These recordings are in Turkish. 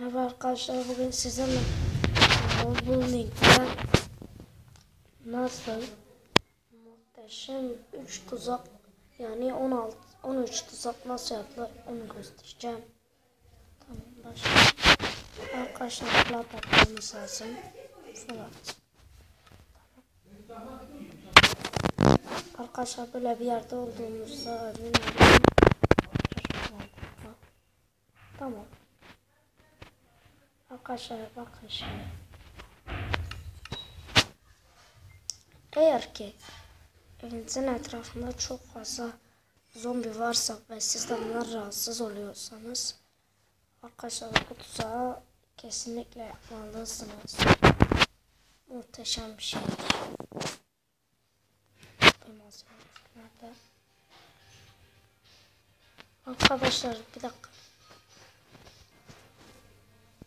Merhaba arkadaşlar bugün sizinle bu linkten nasıl muhteşem 3 tuzak yani 16 13 tuzak nasıl yapılır onu göstereceğim. Tamam başlayalım. Arkadaşlar flat atmamız lazım. Flat. Arkadaşlar böyle bir yerde olduğumuzda. Tamam. Arkadaşlar bakın şimdi. Eğer ki evinizin etrafında çok fazla zombi varsa ve siz de rahatsız oluyorsanız arkadaşlar bu tuzağı kesinlikle yapmalısınız. Muhteşem bir şeydir. Nerede? Arkadaşlar bir dakika.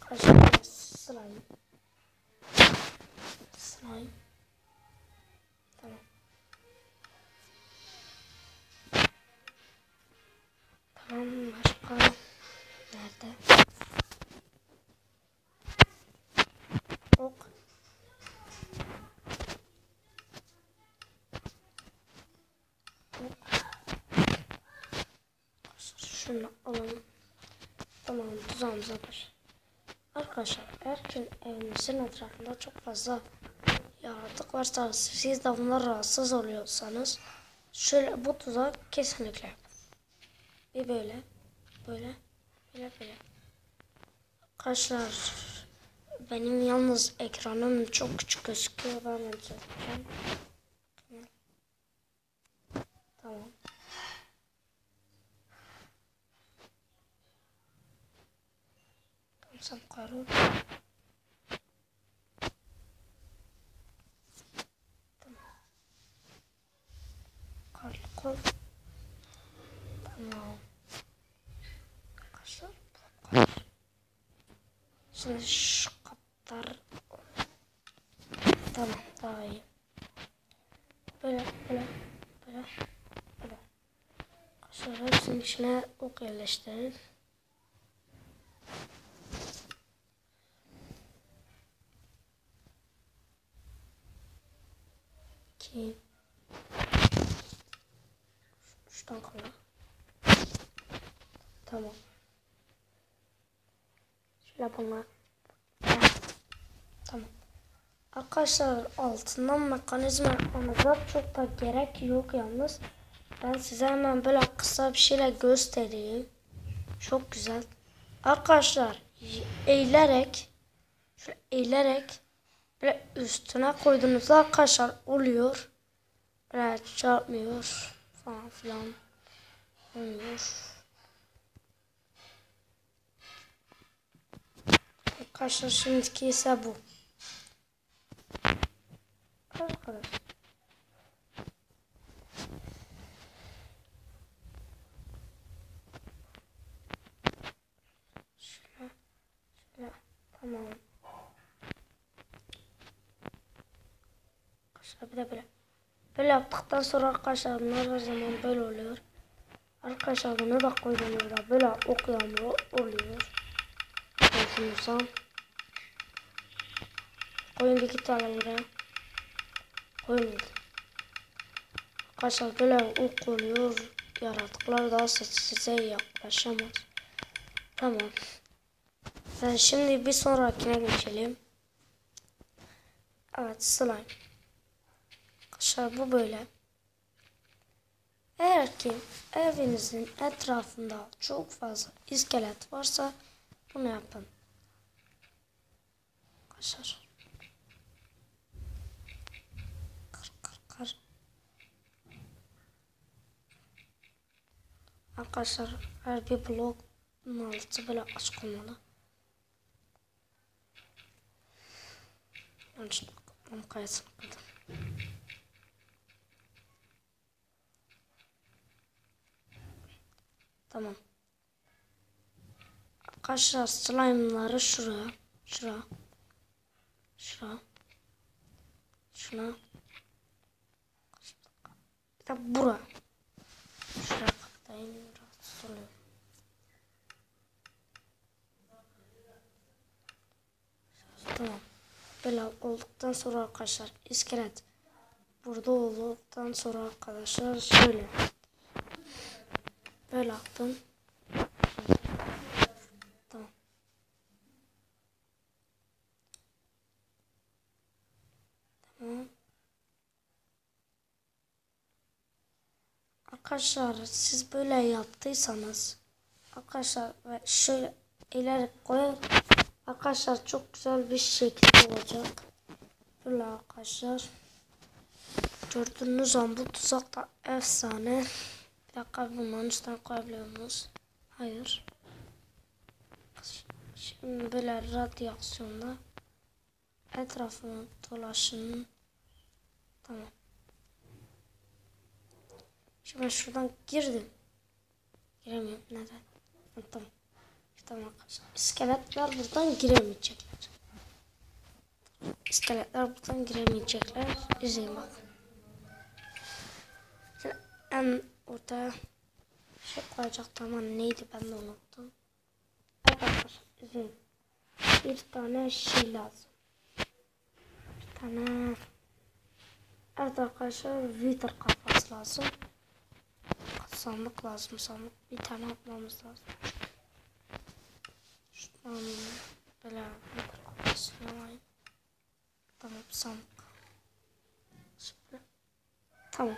Arkadaşlar slime. Slime. Tamam. Tamam başka nerede? Ok. Ok. Şunu alalım. Tamam tuzağımıza baş. Arkadaşlar ki evinizin etrafında çok fazla yaratık varsa siz de bunlar rahatsız oluyorsanız şöyle bu tuzağı kesinlikle. Bir böyle böyle böyle böyle. Arkadaşlar benim yalnız ekranım çok küçük gözüküyor ben de yapsam karar. Karlı Tamam. Arkadaşlar tamam. Şimdi. Tamam daha iyi. Böyle böyle böyle böyle. Sonra hepsinin içine ok. 2 Şuradan koyma. Tamam. Şöyle yapalım. Tamam. Arkadaşlar altından mekanizma yapmanıza çok da gerek yok yalnız. Ben size hemen böyle kısa bir şeyle göstereyim. Çok güzel. Arkadaşlar eğilerek şöyle eğilerek böyle üstüne koyduğunuzda arkadaşlar oluyor. Böyle çarpmıyor falan filan. Olmuyor. Arkadaşlar şimdiki ise bu. Arkadaşlar. Tamam. De böyle. Böyle yaptıktan sonra arkadaşlar bunlar her zaman böyle oluyor. Arkadaşlar bunu da koyduğumuzda böyle ok yağmuru oluyor. Düşünürsem. Koyun iki tane buraya. Koyun. Arkadaşlar böyle ok oluyor. Yaratıklar daha size yaklaşamaz. Tamam. Ben şimdi bir sonrakine geçelim. Evet slime. Arkadaşlar bu böyle. Eğer ki evinizin etrafında çok fazla iskelet varsa bunu yapın. Arkadaşlar. Kır kır kır. Arkadaşlar her bir blok altı böyle açık olmalı. Yanlışlıkla kayasını kırdım. Tamam. Arkadaşlar slime'ları şuraya. Şura. Şura. Şuna. Bir de bura. Şuraya kapatayım. Rahatsız. Tamam. Böyle olduktan sonra arkadaşlar iskelet burada olduktan sonra arkadaşlar şöyle böyle yaptım. Tamam. Arkadaşlar siz böyle yaptıysanız arkadaşlar şöyle ileri koyun arkadaşlar çok güzel bir şekilde olacak. Böyle arkadaşlar. Gördüğünüz an bu tuzak da efsane. Bir dakika bunların üstüne koyabiliyor muyuz? Hayır. Şimdi böyle radyasyonda etrafını dolaşın. Tamam. Şimdi ben şuradan girdim. Giremiyorum. Neden? Tamam. Tamam arkadaşlar. İskeletler buradan giremeyecekler. İskeletler buradan giremeyecekler. İzleyin bakın. Şimdi ortaya şey koyacaktım ama neydi ben de unuttum. Arkadaşlar izleyin. Bir tane şey lazım. Bir tane Evet arkadaşlar Wither kafası lazım. Sandık lazım sandık. Bir tane atmamız lazım. Şuradan böyle Wither kafasını alayım. Tamam sandık. Şöyle. Tamam.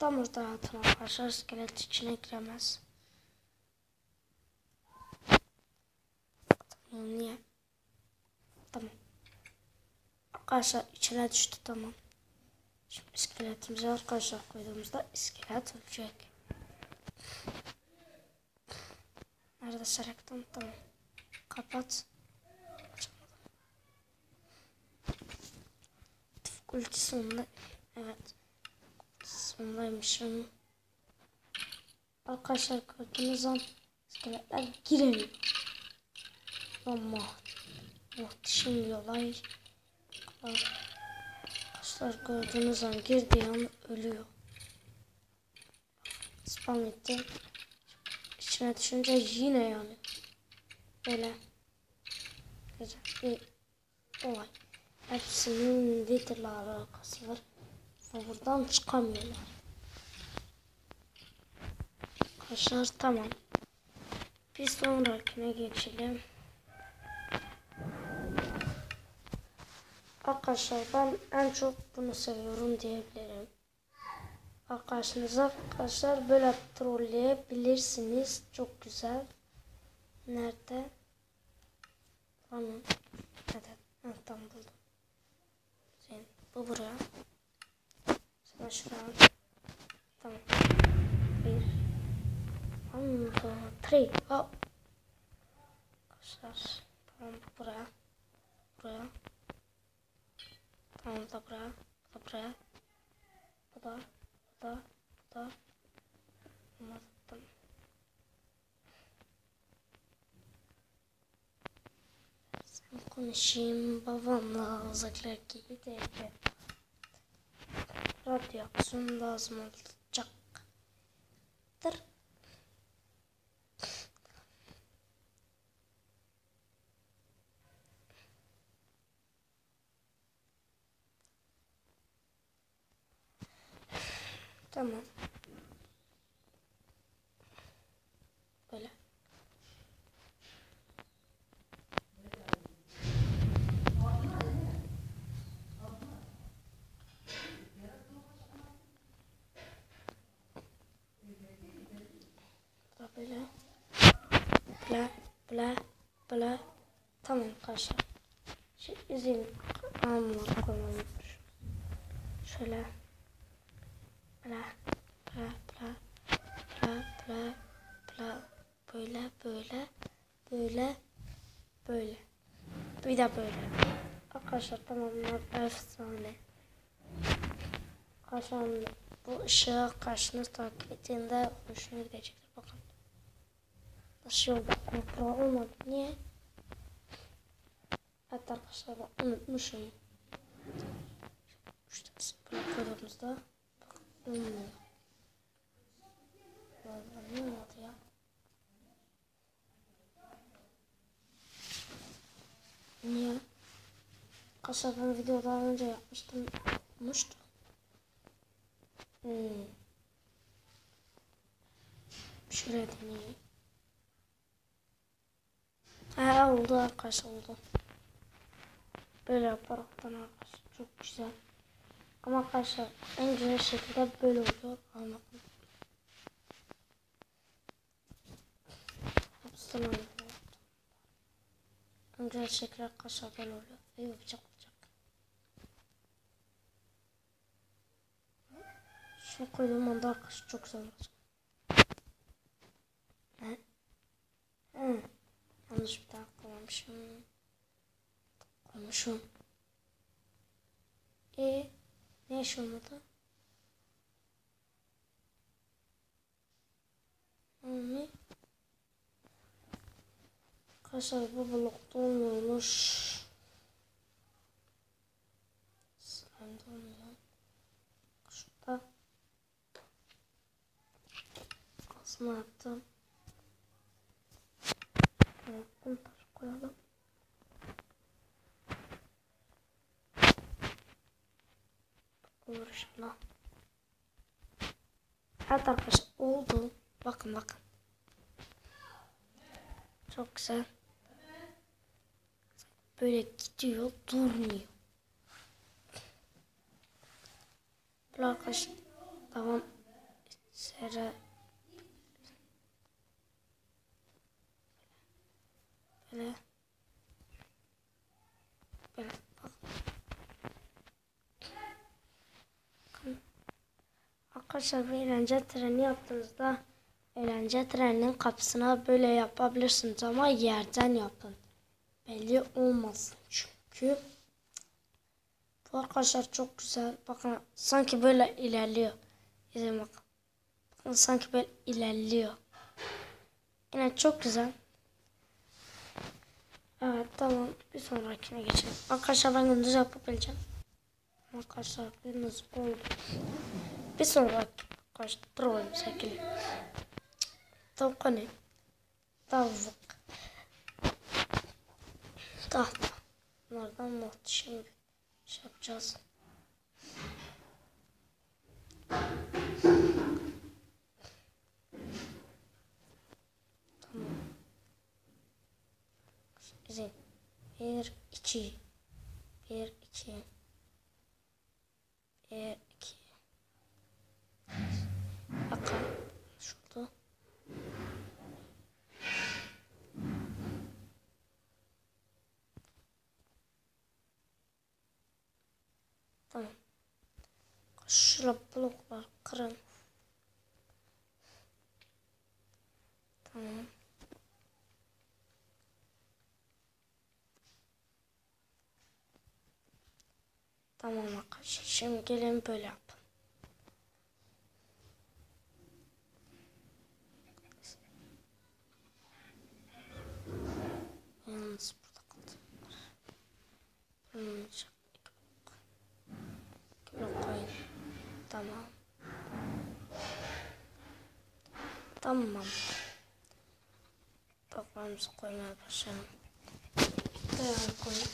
Tam orada atın arkadaşlar. İskelet içine giremez. Tamam niye? Tamam. Arkadaşlar içine düştü tamam. Şimdi iskeletimizi arkadaşlar koyduğumuzda iskelet ölecek. Nerede seraktım? Tamam. Kapat. Tıfk ulti sonunda. Evet. Sondaymışım. Arkadaşlar gördüğünüz an iskeletler giremiyor. Ama muhteşem bir olay. Arkadaşlar gördüğünüz an girdiği an ölüyor. Spam etti. İçine düşünce yine yani. Böyle güzel bir olay. Hepsinin Wither'la alakası var. Buradan çıkamıyorlar. Arkadaşlar tamam. Bir sonrakine geçelim. Arkadaşlar ben en çok bunu seviyorum diyebilirim. Arkadaşınıza arkadaşlar böyle trolleyebilirsiniz. Çok güzel. Nerede? Tamam. Neden? Ha, tamam buldum. Bu buraya. Şuraya. Tamam. Bir. One, two, three. Hop. Arkadaşlar. Tamam bu buraya. Buraya. Tamam da buraya. Bu da buraya. Bu da. Bu da. Bu da. Olmaz. Tamam. Sen konuşayım babamla uzaklar gibi radyaksiyon lazım olacaktır. Tamam. hala. Tamam arkadaşlar. Şey, izin ama koymayı Şöyle. Bla bla bla bla bla bla böyle böyle böyle böyle. Bir de böyle. Arkadaşlar tamam efsane. Arkadaşlar bu ışığı karşınız takip ettiğinde hoşuna gidecektir. Bakın. Işığı bak. Olmadı. Niye? Evet arkadaşlar ben unutmuşum. Böyle koyduğumuzda bakın olmuyor. Vallahi ne olmadı ya? Arkadaşlar ben videodan önce yapmıştım. Unutmuştum. Hmm. Şöyle deneyeyim. Ha oldu arkadaşlar oldu. Böyle yaparaktan arkadaşlar çok güzel. Ama arkadaşlar en güzel şekilde böyle oluyor. Anladım. Hepsini yaptım. En güzel şekilde arkadaşlar böyle oluyor. Ve yapacak olacak. Şunu koyduğum anda arkadaşlar çok güzel olacak. Ne? Hı. Yanlış bir tane koymuşum. Koymuşum. E ne iş olmadı? Ne? Arkadaşlar bu blokta olmuyormuş. Slime'da olmuyor. Şurada. Evet, bunu taş koyalım. İnşallah. Evet arkadaşlar oldu. Bakın bakın. Çok güzel. Böyle gidiyor durmuyor. Arkadaşlar tamam. Sera Böyle. Böyle bak. Bakın. Arkadaşlar bir eğlence treni yaptığınızda eğlence treninin kapısına böyle yapabilirsiniz ama yerden yapın. Belli olmasın çünkü. Bu arkadaşlar çok güzel. Bakın sanki böyle ilerliyor. Bakın. Bakın sanki böyle ilerliyor. Yine çok güzel. Evet tamam bir sonrakine geçelim. Arkadaşlar ben gündüz yapabileceğim. Arkadaşlar gündüz oldu. Bir sonraki arkadaşlar probamıza gelelim. Tavuk ne? Tavuk. Tahta. Bunlardan muhteşem bir şey yapacağız. Tamam. Güzel. Bir, iki. Bir, iki. Bir, iki. Bakın. Şurada. Tamam. Şurada bloklar kırın. Tamam. Tamam arkadaşlar. Şimdi gelin böyle yapın. Yalnız burada kaldı. İki blok koyun. Tamam. Tamam. Bloklarımızı koymaya başlayalım. Devam koyun.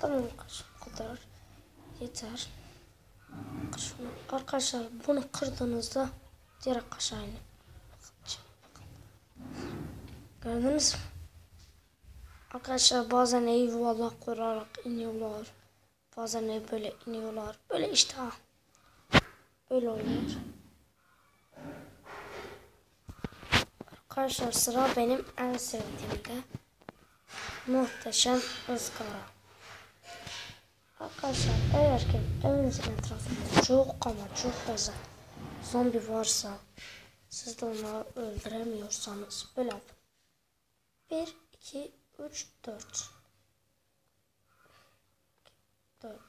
Tamam arkadaşlar bu kadar yeter. Şunu, arkadaşlar bunu kırdığınızda direkt aşağı inin. Gördünüz mü? Arkadaşlar bazen ev yuvarlak kurarak iniyorlar. Bazen böyle iniyorlar. Böyle işte ha. Böyle oluyor. Arkadaşlar sıra benim en sevdiğimde. Muhteşem ızgara. Arkadaşlar eğer ki evinizin etrafında çok ama çok fazla zombi varsa siz de onları öldüremiyorsanız böyle yapın. 1, 2, 3, 4. 4.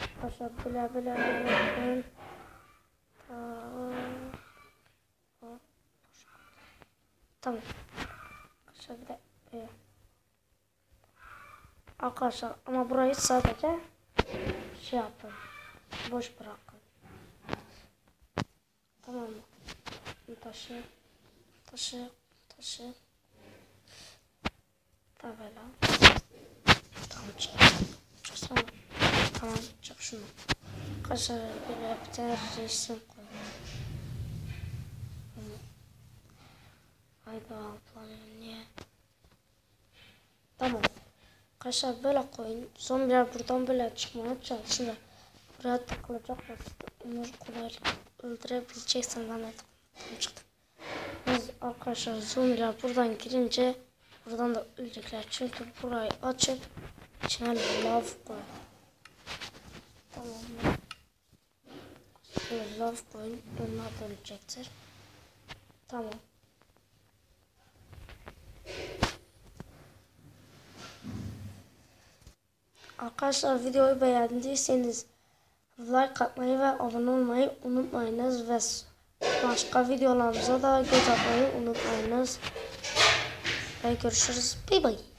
Arkadaşlar böyle böyle böyle yapın. Tamam. Arkadaşlar bir de böyle. Arkadaşlar ama burayı sadece şey yapın. Boş bırakın. Tamam mı? Taşı, taşı, taşı. Tabela. Tamam çık. Çıksana. Tamam çık şunu. Arkadaşlar böyle bir tane resim koy. Hı. Hayda ablam niye? Tamam. Arkadaşlar böyle koyun. Zombiler buradan böyle çıkmaya çalışınca buraya takılacak onları kolaylıkla öldürebileceksin zannettim. Çıktım. Biz arkadaşlar zombiler buradan girince buradan da ölecekler. Çünkü burayı açıp içine lav koy. Tamam mı? Şöyle lav koyun. Onlar da ölecektir. Tamam. Arkadaşlar videoyu beğendiyseniz like atmayı ve abone olmayı unutmayınız ve başka videolarımıza da göz atmayı unutmayınız. Ve görüşürüz. Bye bye.